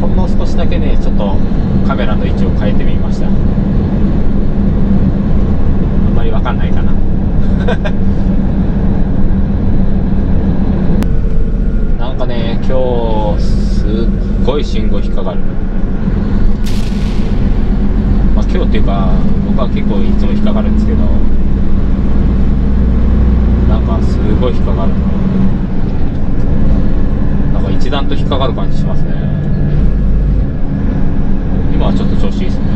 ほんの少しだけねちょっとカメラの位置を変えてみました。あんまり分かんないかな。なんかね今日すっごい信号引っかかる。まあ今日っていうか僕は結構いつも引っかかるんですけどなんかすごい引っかかる。ななんか一段と引っかかる感じしますね。はちょっと調子いいですね。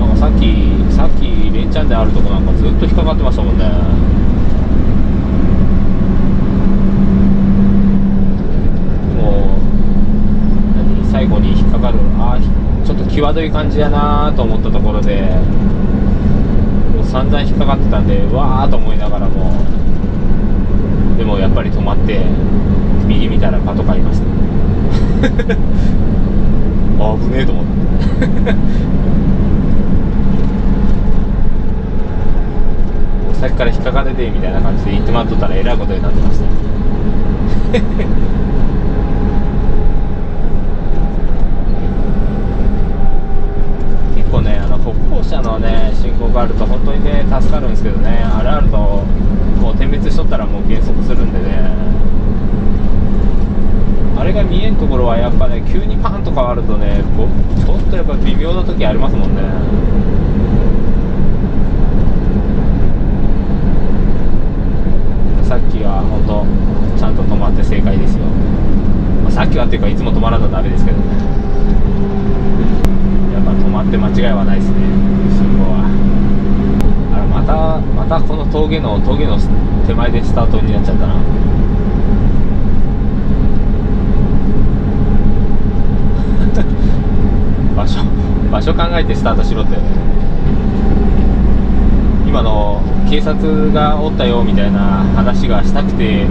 なんかさっきさっき連チャンであるとこなんかずっと引っかかってましたもんね。もう何？最後に引っかかる。ああちょっと際どい感じやなと思ったところで。もう散々引っかかってたんでわーと思いながらも。でもやっぱり止まって右見たらパトカーいました 危ねえと思って。さっきから引っかかれてみたいな感じで言ってもらっとったらえらいことになってました結構ねあの歩行者のね信号があると本当にね助かるんですけどねあれあるともう点滅しとったらもう減速するんでねあれが見えんところはやっぱね急にパンと変わるとねこうちょっとやっぱ微妙な時ありますもんねさっきは本当ちゃんと止まって正解ですよ、まあさっきはっていうかいつもですけど。ねやっぱ止まって間違いはないですね。信号は。あれまたまたこの峠の峠の手前でスタートになっちゃったな。場所場所考えてスタートしろって。今の警察がおったよみたいな話がしたくて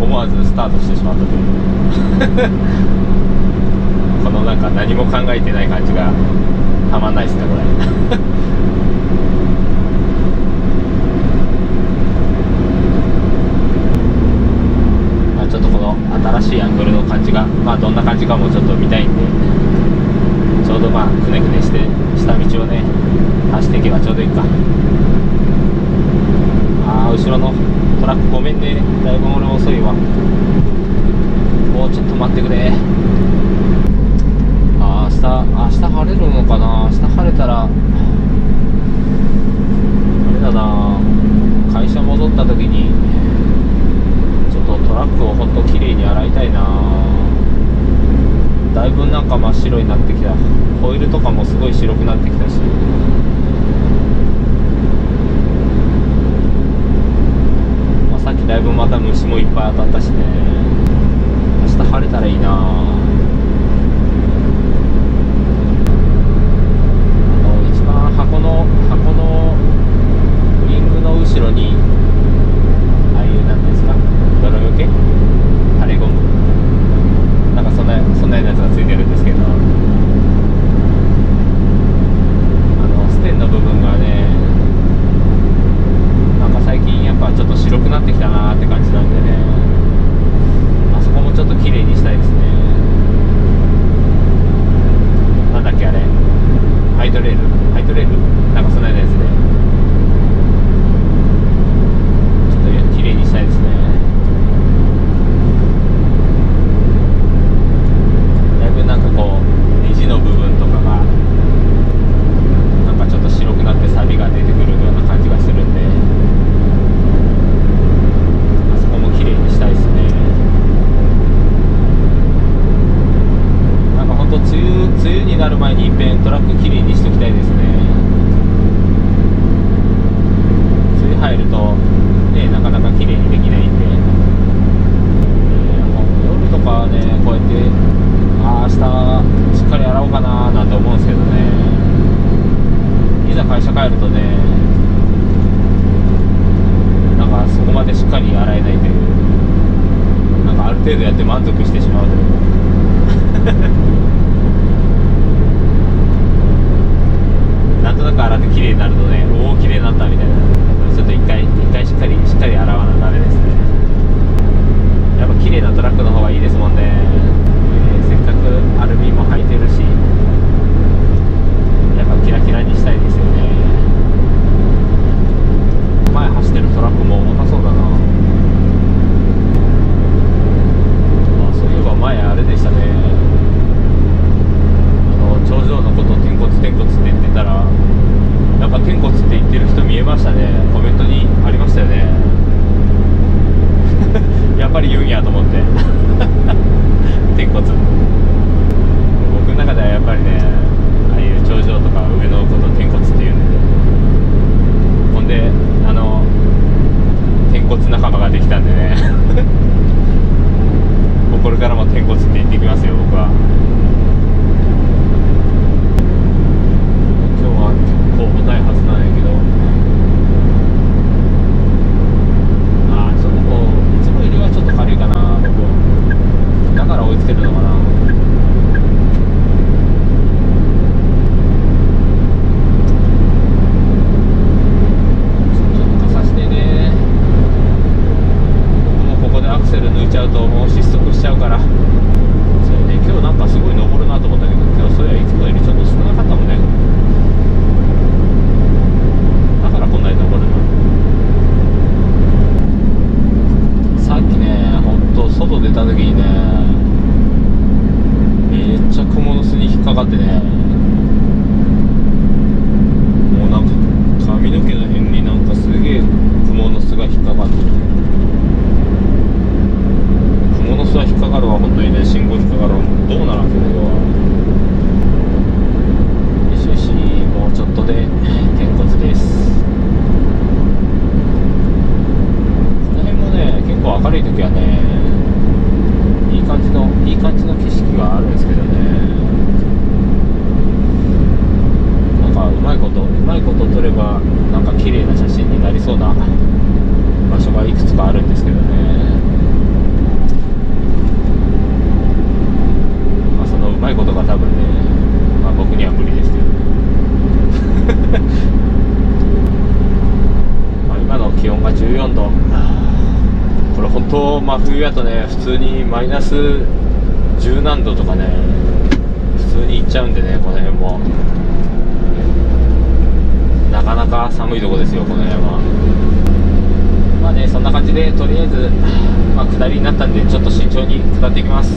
思わずスタートしてしまったという。なんか何も考えてない感じがたまんないですねこれ。まあちょっとこの新しいアングルの感じがまあどんな感じかもちょっと見たいんでちょうどまあくねくねして下道をね走っていけばちょうどいいか。あー後ろのトラックごめんね。だいぶ俺遅いわ。もうちょっと待ってくれ。日明日晴れるのかな？明日晴れたらあれだな会社戻った時にちょっとトラックをほんと綺麗に洗いたいなだいぶなんか真っ白になってきたホイールとかもすごい白くなってきたしまあさっきだいぶまた虫もいっぱい当たったしね明日晴れたらいいなあの一番箱の箱のリングの後ろにああいうなんていうんですか泥よけ垂れゴムなんかそんなそんなようなやつがついてるんですけどあのステンの部分がねなんか最近やっぱちょっと白くなってきたなーって感じなんでねあそこもちょっと綺麗にしたいですねなんだっけあれハイトレールハイトレールなんかそんなようなやつでちょっと綺麗にしたいですねだいぶなんかこうネジの部分とかがなんかちょっと白くなって錆が出てくるような感じがするんであそこも綺麗にしたいですねなんかほんと梅雨梅雨になる前にいっぺんトラック綺麗にしときたいですね梅雨入るとねなかなか綺麗にできないんで、えー夜とかはねこうやってああ明日しっかり洗おうかななんて思うんですけどねいざ会社帰るとねなんかそこまでしっかり洗えないというなんかある程度やって満足してしまう。14度これ本当真冬やとね普通にマイナス十何度とかね普通にいっちゃうんでねこの辺も。なかなか寒いとこですよこの辺は。まあねそんな感じでとりあえず、まあ、下りになったんでちょっと慎重に下っていきます。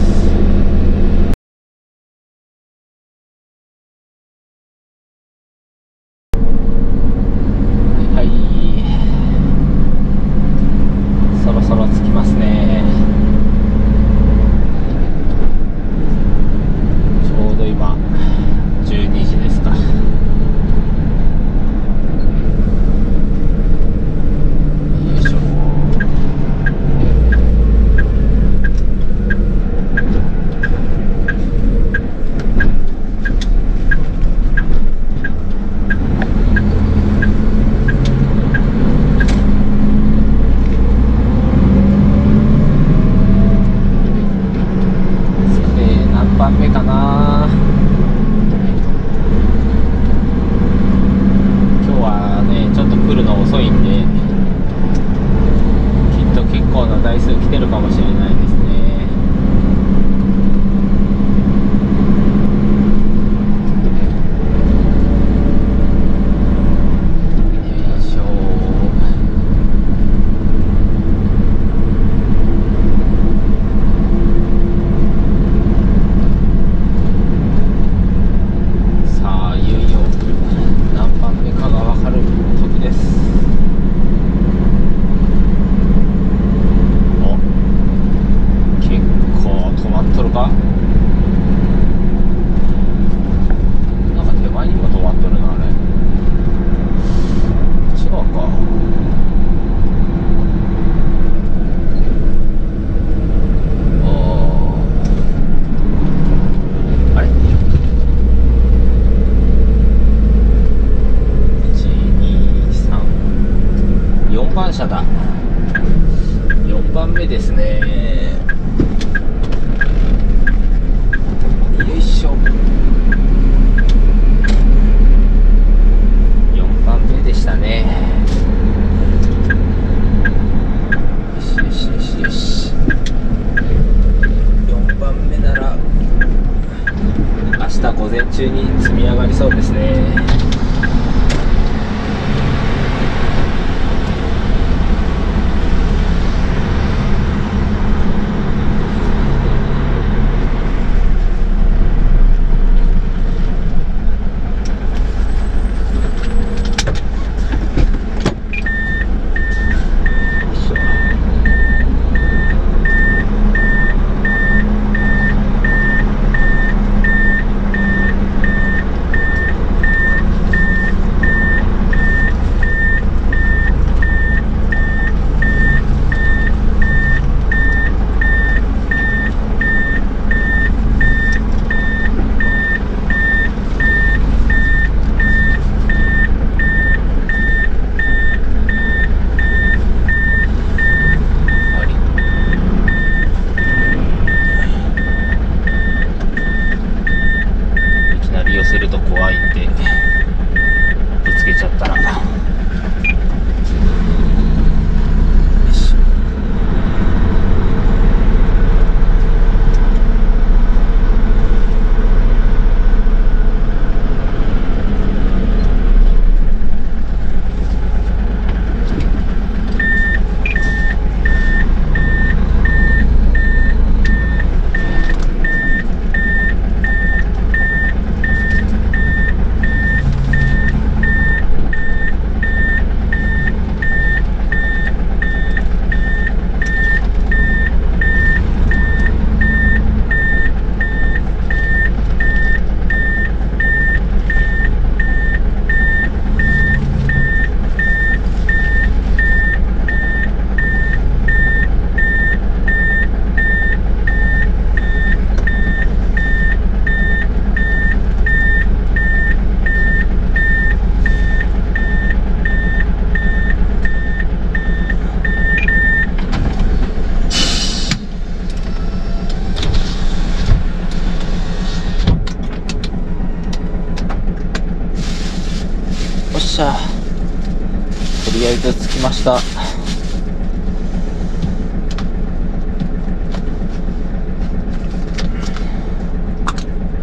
りあえず着きました。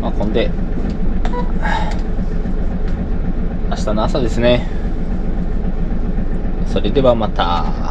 まあこんで。明日の朝ですね。それではまた。